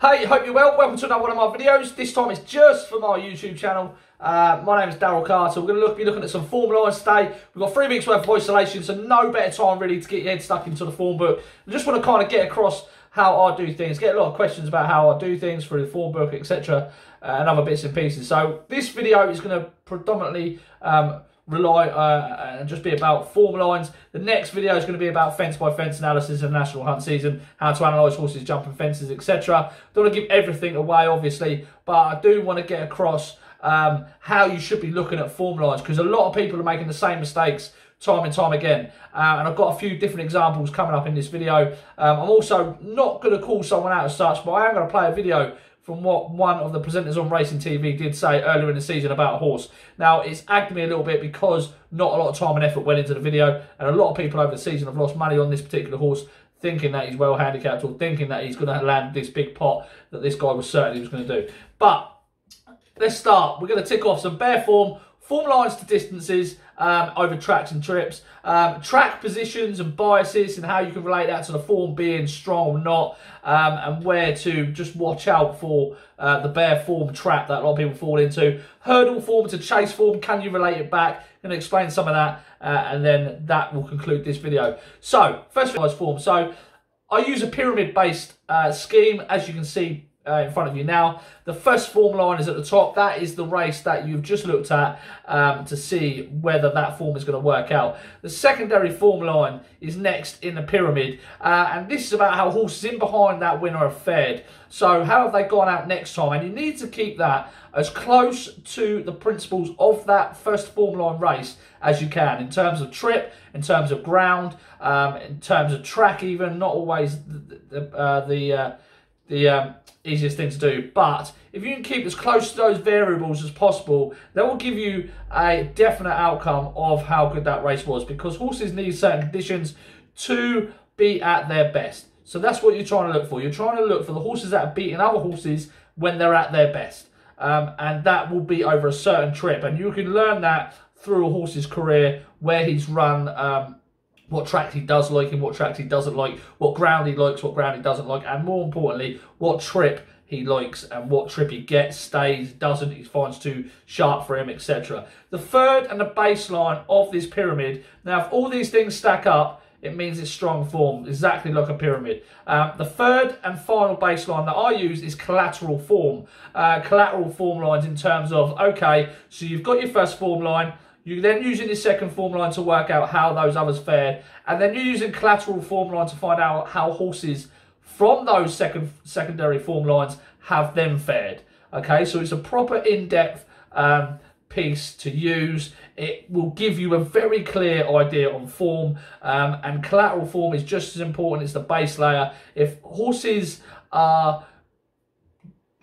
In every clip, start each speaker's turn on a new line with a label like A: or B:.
A: Hey, hope you're well. Welcome to another one of my videos. This time it's just for my YouTube channel. Uh, my name is Daryl Carter. We're going to look, be looking at some form lines today. We've got three weeks worth of isolation, so no better time really to get your head stuck into the form book. I just want to kind of get across how I do things, get a lot of questions about how I do things through the form book, etc., uh, and other bits and pieces. So this video is going to predominantly um, rely uh, and just be about form lines. The next video is going to be about fence by fence analysis of national hunt season, how to analyse horses jumping fences, etc. Don't want to give everything away, obviously, but I do want to get across um, how you should be looking at form lines because a lot of people are making the same mistakes time and time again. Uh, and I've got a few different examples coming up in this video. Um, I'm also not going to call someone out as such, but I am going to play a video from what one of the presenters on Racing TV did say earlier in the season about a horse. Now, it's agged me a little bit because not a lot of time and effort went into the video, and a lot of people over the season have lost money on this particular horse thinking that he's well handicapped or thinking that he's going to land this big pot that this guy was certain he was going to do. But let's start. We're going to tick off some bare form, form lines to distances, um, over tracks and trips, um, track positions and biases and how you can relate that to the form being strong or not, um, and where to just watch out for uh, the bare form trap that a lot of people fall into. Hurdle form to chase form, can you relate it back? Going to explain some of that, uh, and then that will conclude this video. So, first form. So, I use a pyramid-based uh, scheme, as you can see uh, in front of you now. The first form line is at the top. That is the race that you've just looked at um, to see whether that form is going to work out. The secondary form line is next in the pyramid. Uh, and this is about how horses in behind that winner have fared. So how have they gone out next time? And you need to keep that as close to the principles of that first form line race as you can in terms of trip, in terms of ground, um, in terms of track even, not always the, the, uh, the, uh, the um, easiest thing to do. But if you can keep as close to those variables as possible, that will give you a definite outcome of how good that race was because horses need certain conditions to be at their best. So that's what you're trying to look for. You're trying to look for the horses that are beating other horses when they're at their best. Um, and that will be over a certain trip. And you can learn that through a horse's career where he's run um, what tracks he does like and what tracks he doesn't like, what ground he likes, what ground he doesn't like, and more importantly, what trip he likes and what trip he gets, stays, doesn't, he finds too sharp for him, etc. The third and the baseline of this pyramid, now if all these things stack up, it means it's strong form, exactly like a pyramid. Um, the third and final baseline that I use is collateral form. Uh, collateral form lines in terms of, okay, so you've got your first form line, you're then using this second form line to work out how those others fared. And then you're using collateral form line to find out how horses from those second secondary form lines have them fared. Okay, so it's a proper in-depth um, piece to use. It will give you a very clear idea on form. Um, and collateral form is just as important as the base layer. If horses are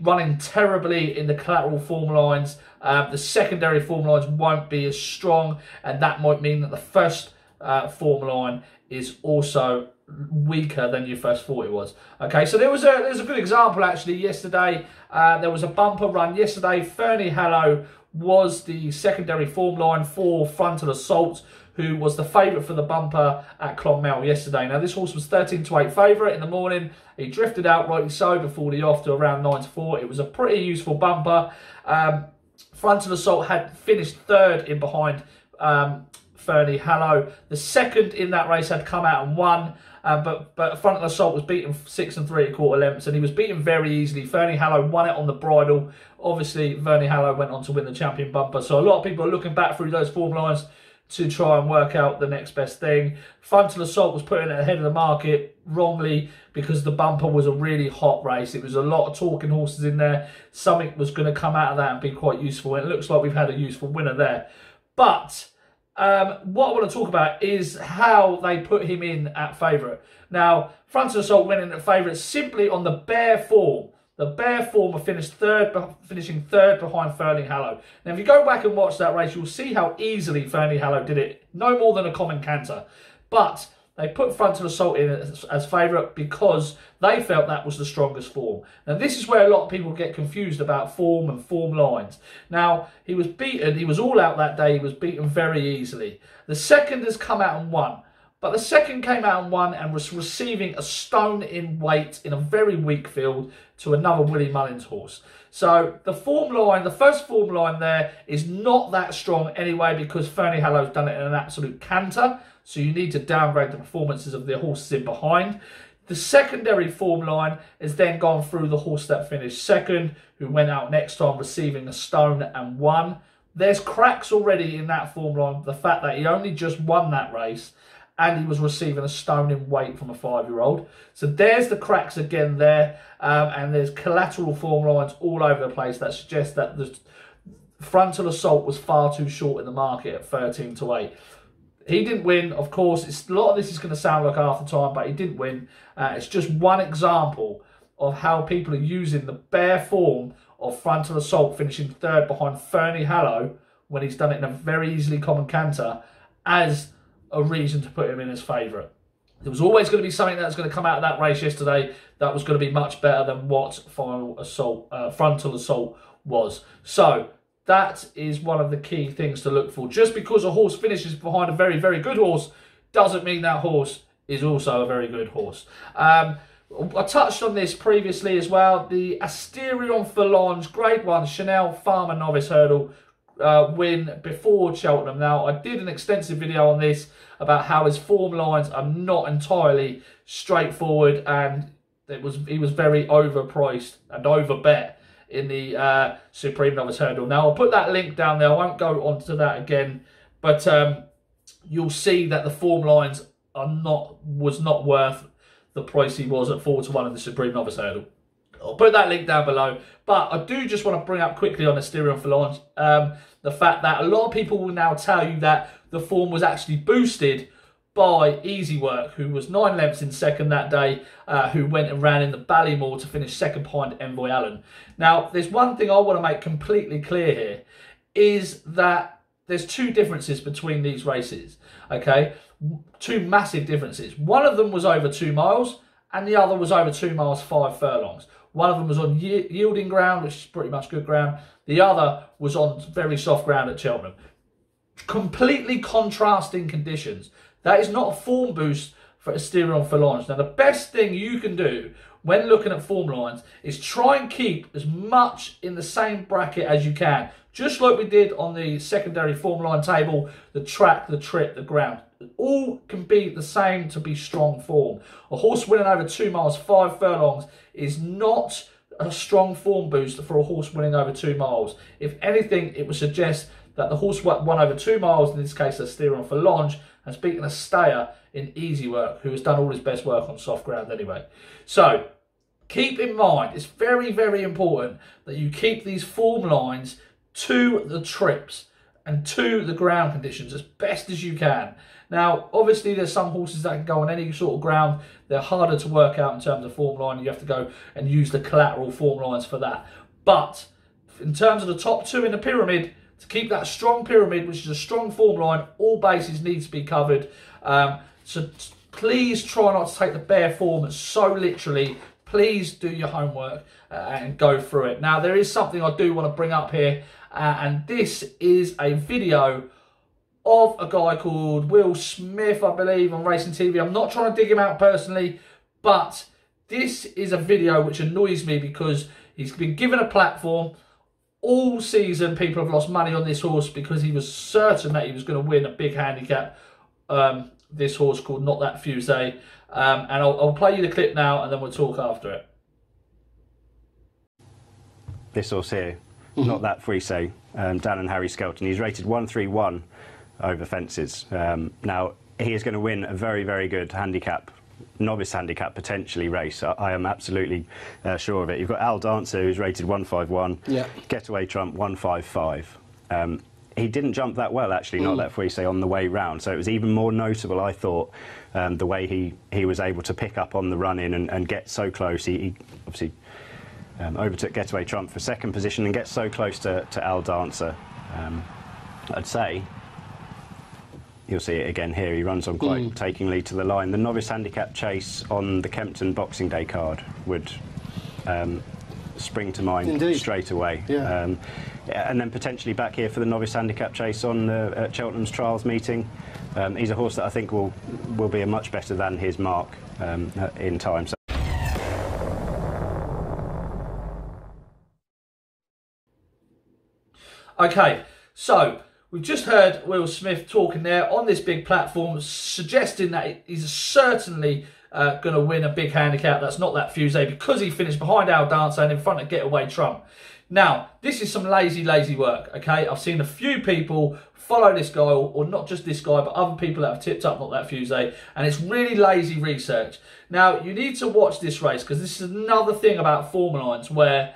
A: running terribly in the collateral form lines. Um, the secondary form lines won't be as strong, and that might mean that the first uh, form line is also weaker than you first thought it was. Okay, so there was a there's a good example actually yesterday. Uh, there was a bumper run yesterday. Ferny Hollow was the secondary form line for Frontal Assault who was the favourite for the bumper at Clonmel yesterday. Now, this horse was 13 to 8 favourite in the morning. He drifted out rightly so before the off to around 9 to 4. It was a pretty useful bumper. Um, Frontal Assault had finished third in behind um, Ferny Hollow. The second in that race had come out and won. Um, but but Frontal Assault was beaten six and three quarter lengths, and he was beaten very easily. Ferny Hollow won it on the bridle. Obviously, Ferny Hollow went on to win the champion bumper. So a lot of people are looking back through those form lines to try and work out the next best thing. Frontal Assault was putting it ahead of the market wrongly because the bumper was a really hot race. It was a lot of talking horses in there. Something was going to come out of that and be quite useful. It looks like we've had a useful winner there. But um, what I want to talk about is how they put him in at favourite. Now, Frontal Assault went in at favourite simply on the bare form the bare former finished third, finishing third behind Ferny Hollow. Now, if you go back and watch that race, you'll see how easily Ferny Hollow did it. No more than a common canter. But they put Frontal Assault in as, as favourite because they felt that was the strongest form. Now, this is where a lot of people get confused about form and form lines. Now, he was beaten. He was all out that day. He was beaten very easily. The second has come out and won. But the second came out and won and was receiving a stone in weight in a very weak field to another Willie Mullins horse. So the form line, the first form line there is not that strong anyway because Ferny Hollow's done it in an absolute canter. So you need to downgrade the performances of the horses in behind. The secondary form line has then gone through the horse that finished second, who went out next time receiving a stone and won. There's cracks already in that form line. The fact that he only just won that race and he was receiving a stone in weight from a five-year-old. So there's the cracks again there, um, and there's collateral form lines all over the place that suggest that the frontal assault was far too short in the market at 13 to 8. He didn't win, of course. It's, a lot of this is going to sound like half the time, but he didn't win. Uh, it's just one example of how people are using the bare form of frontal assault, finishing third behind Ferny Hollow when he's done it in a very easily common canter as a reason to put him in as favourite. There was always going to be something that was going to come out of that race yesterday that was going to be much better than what final assault, uh, frontal assault was. So that is one of the key things to look for. Just because a horse finishes behind a very, very good horse doesn't mean that horse is also a very good horse. Um, I touched on this previously as well. The Asterion Forlonge Grade 1 Chanelle Pharma Novice Hurdle uh, win before Cheltenham. Now, I did an extensive video on this about how his form lines are not entirely straightforward and it was he was very overpriced and overbet in the uh, Supreme Novice Hurdle. Now, I'll put that link down there. I won't go onto that again, but um, you'll see that the form lines are not was not worth the price he was at 4 to 1 in the Supreme Novice Hurdle. I'll put that link down below. But I do just want to bring up quickly on Asterion Forlonge um, the fact that a lot of people will now tell you that the form was actually boosted by Easywork, who was nine lengths in second that day, uh, who went and ran in the Ballymore to finish second behind Envoy Allen. Now, there's one thing I want to make completely clear here, is that there's two differences between these races, okay? Two massive differences. One of them was over two miles, and the other was over two miles, five furlongs. One of them was on yielding ground, which is pretty much good ground. The other was on very soft ground at Cheltenham. Completely contrasting conditions. That is not a form boost for Asterion Forlonge. Now, the best thing you can do when looking at form lines is try and keep as much in the same bracket as you can. Just like we did on the secondary form line table, the track, the trip, the ground all can be the same to be strong form. A horse winning over two miles, five furlongs is not a strong form boost for a horse winning over two miles. If anything, it would suggest that the horse won over two miles, in this case a for Forlonge, has beaten a stayer in Easywork, who has done all his best work on soft ground anyway. So, keep in mind, it's very, very important that you keep these form lines to the trips and to the ground conditions as best as you can. Now, obviously, there's some horses that can go on any sort of ground. They're harder to work out in terms of form line. You have to go and use the collateral form lines for that. But in terms of the top two in the pyramid, to keep that strong pyramid, which is a strong form line, all bases need to be covered. Um, so please try not to take the bare form so literally. Please do your homework uh, and go through it. Now, there is something I do want to bring up here, uh, and this is a video of a guy called Will Smith, I believe, on Racing TV. I'm not trying to dig him out personally, but this is a video which annoys me because he's been given a platform. All season, people have lost money on this horse because he was certain that he was going to win a big handicap. Um, this horse called Not That Fuisse. Um, and I'll, I'll play you the clip now and then we'll talk after it.
B: This horse here, mm -hmm. Not That Fuisse, um, Dan and Harry Skelton. He's rated 131 over fences. Um, now, he is going to win a very, very good handicap, novice handicap potentially race. I, I am absolutely uh, sure of it. You've got Al Dancer, who's rated 151, yeah. Getaway Trump 155. Um, he didn't jump that well, actually, mm. not that Fuisse on the way round. So it was even more notable, I thought, um, the way he, he was able to pick up on the run in and, and get so close. He, he obviously um, overtook Getaway Trump for second position and gets so close to, to Al Dancer. Um, I'd say You'll see it again here. He runs on quite mm. takingly to the line. The novice handicap chase on the Kempton Boxing Day card would um, spring to mind Indeed. straight away. Yeah. Um, and then potentially back here for the novice handicap chase on the at Cheltenham's trials meeting. um, he's a horse that I think will will be a much better than his mark um, in time. So
A: Okay, so we've just heard Will Smith talking there on this big platform, suggesting that he's certainly uh, going to win a big handicap. That's not that Fuisse because he finished behind Al Dancer and in front of Getaway Trump. Now, this is some lazy, lazy work, okay? I've seen a few people follow this guy, or, not just this guy, but other people that have tipped up Not That Fuisse, and it's really lazy research. Now, you need to watch this race because this is another thing about Formula Lines where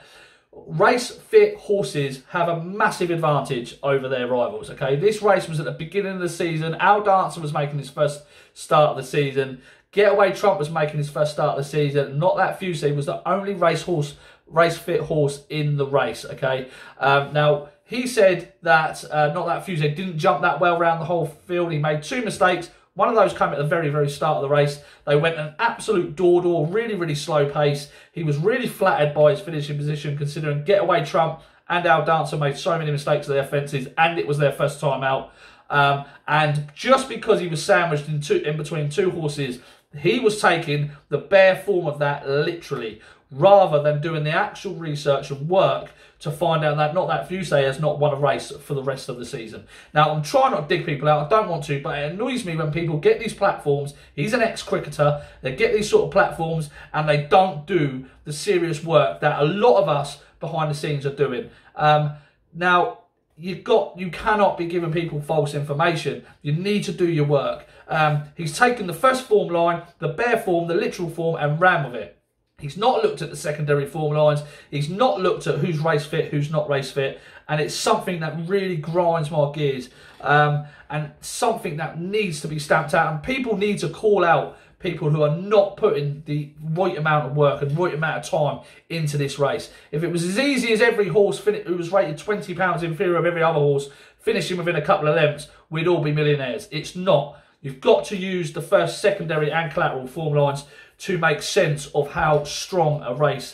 A: race fit horses have a massive advantage over their rivals. Okay, this race was at the beginning of the season. Al Dancer was making his first start of the season. Getaway Trump was making his first start of the season. Not that Fuisse was the only race horse, race fit horse in the race. Okay, um, now he said that uh, not that Fuisse didn't jump that well around the whole field. He made two mistakes. One of those came at the very, very start of the race. They went an absolute door-door, really, really slow pace. He was really flattered by his finishing position, considering Getaway Trump and Al Dancer made so many mistakes at their fences, and it was their first time out. Um, and just because he was sandwiched in, two, in between two horses, he was taking the bare form of that literally, rather than doing the actual research and work to find out that not that Fuisse has not won a race for the rest of the season. Now, I'm trying not to dig people out. I don't want to, but it annoys me when people get these platforms. He's an ex-cricketer. They get these sort of platforms and they don't do the serious work that a lot of us behind the scenes are doing. Um, now, you've got you cannot be giving people false information. You need to do your work. Um, he's taken the first form line, the bare form, the literal form, and ran with it. He's not looked at the secondary form lines. He's not looked at who's race fit, who's not race fit. And it's something that really grinds my gears um, and something that needs to be stamped out. And people need to call out people who are not putting the right amount of work and right amount of time into this race. If it was as easy as every horse who was rated 20 pounds inferior of every other horse finishing within a couple of lengths, we'd all be millionaires. It's not. You've got to use the first, secondary and collateral form lines to make sense of how strong a race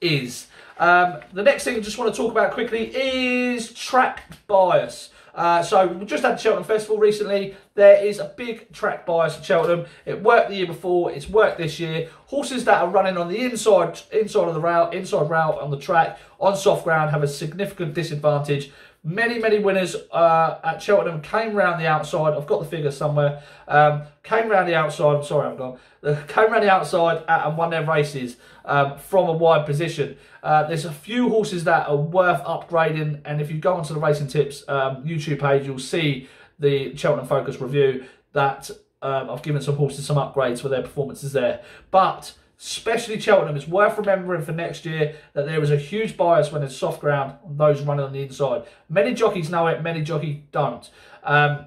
A: is. Um, the next thing I just want to talk about quickly is track bias. Uh, so we just had the Cheltenham Festival recently. There is a big track bias at Cheltenham. It worked the year before. It's worked this year. Horses that are running on the inside inside of the route, inside route on the track on soft ground have a significant disadvantage Many, many winners uh, at Cheltenham came round the outside. I've got the figure somewhere. Um, came round the outside. I'm sorry, I'm gone. came round the outside and won their races um, from a wide position. Uh, there's a few horses that are worth upgrading, and if you go onto the Racing Tips um, YouTube page, you'll see the Cheltenham Focus review that um, I've given some horses some upgrades for their performances there. But especially Cheltenham, it's worth remembering for next year that there is a huge bias when it's soft ground on those running on the inside. Many jockeys know it, many jockeys don't. Um,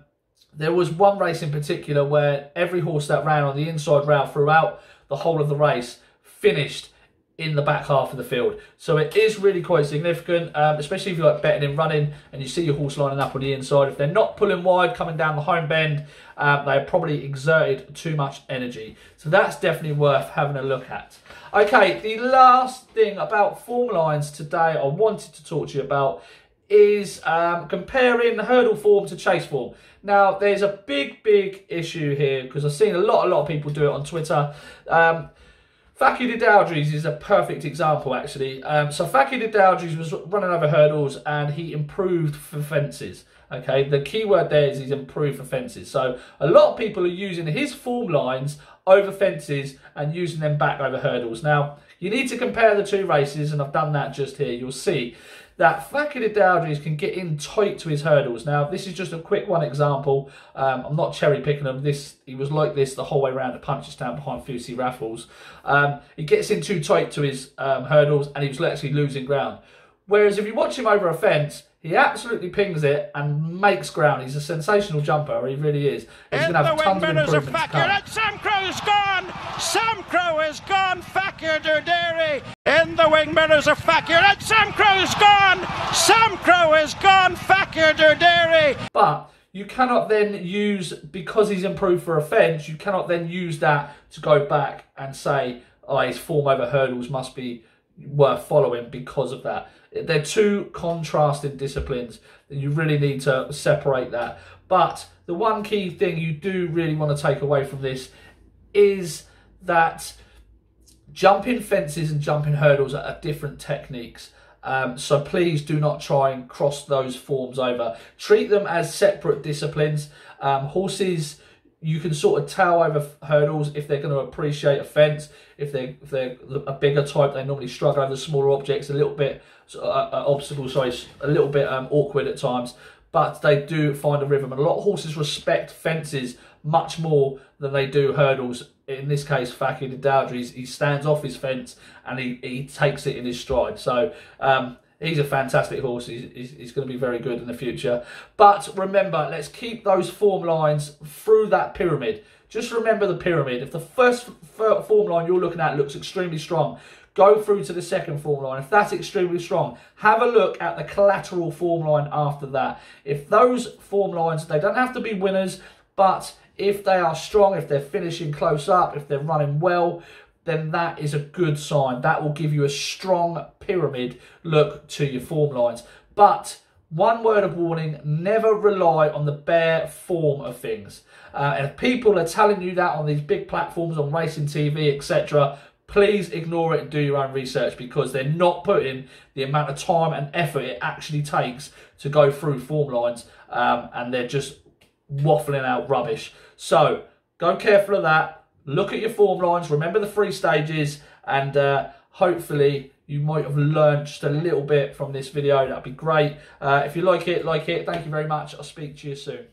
A: there was one race in particular where every horse that ran on the inside route throughout the whole of the race finished in the back half of the field. So it is really quite significant, um, especially if you're like betting and running and you see your horse lining up on the inside. If they're not pulling wide, coming down the home bend, um, they have probably exerted too much energy. So that's definitely worth having a look at. Okay, the last thing about form lines today I wanted to talk to you about is um, comparing the hurdle form to chase form. Now, there's a big, big issue here because I've seen a lot, a lot of people do it on Twitter. Um, Fakir D'Oudairies is a perfect example, actually. Um, so Fakir D'Oudairies was running over hurdles and he improved for fences. Okay, the key word there is he's improved for fences. So a lot of people are using his form lines over fences and using them back over hurdles. Now, you need to compare the two races, and I've done that just here. You'll see that D'Oudairies can get in tight to his hurdles. Now, this is just a quick one example. Um, I'm not cherry picking them. This He was like this the whole way around the Punchestown behind Fusil Raffles. Um, he gets in too tight to his um, hurdles and he was actually losing ground. Whereas if you watch him over a fence, he absolutely pings it and makes ground. He's a sensational jumper. He really is. He's going to have tons of improvements to come.
C: And Samcro is gone. Samcro is gone. Fakir D'Oudairies in the wing mirrors of Fakir. And Samcro is gone. Samcro is gone. Fakir D'Oudairies.
A: But you cannot then use, because he's improved for a fence, you cannot then use that to go back and say, oh, his form over hurdles must be worth following because of that. They're two contrasting disciplines. And you really need to separate that. But the one key thing you do really want to take away from this is that jumping fences and jumping hurdles are different techniques. Um, so please do not try and cross those forms over. Treat them as separate disciplines. Um, horses, you can sort of tell over hurdles if they're going to appreciate a fence. If they're if they're a bigger type, they normally struggle over smaller objects. A little bit uh, uh, obstacle, sorry, a little bit um, awkward at times. But they do find a rhythm, and a lot of horses respect fences much more than they do hurdles. In this case, Fakir D'Oudairies, he stands off his fence and he, he takes it in his stride. So um, he's a fantastic horse. He's, he's, he's, going to be very good in the future. But remember, let's keep those form lines through that pyramid. Just remember the pyramid. If the first form line you're looking at looks extremely strong, go through to the second form line. If that's extremely strong, have a look at the collateral form line after that. If those form lines, they don't have to be winners, but if they are strong, if they're finishing close up, if they're running well, then that is a good sign. That will give you a strong pyramid look to your form lines. But one word of warning, never rely on the bare form of things. Uh, and if people are telling you that on these big platforms, on racing TV, etc., please ignore it and do your own research because they're not putting the amount of time and effort it actually takes to go through form lines um, and they're just waffling out rubbish. So go careful of that. Look at your form lines. Remember the three stages, and uh, hopefully you might have learned just a little bit from this video. That'd be great. Uh, if you like it, like it. Thank you very much. I'll speak to you soon.